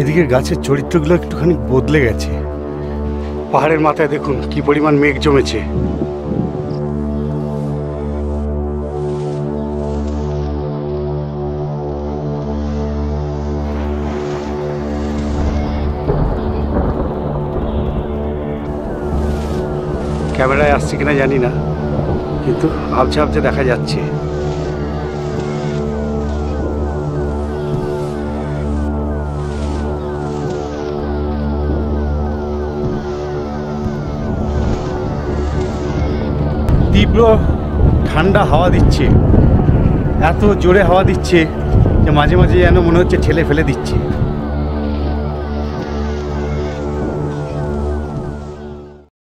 এদিকের গাছের চরিত্রগুলো একটুখানি বদলে গেছে। পাহাড়ের মাথায় দেখুন কি পরিমাণ মেঘ জমেছে। ক্যামেরায় আসছে কিনা জানি না, কিন্তু আবছা আবছা দেখা যাচ্ছে। তীব্র ঠান্ডা হাওয়া দিচ্ছে। এত জোরে হাওয়া দিচ্ছে যে মাঝে মাঝে যেন মনে হচ্ছে ঠেলে ফেলে দিচ্ছে।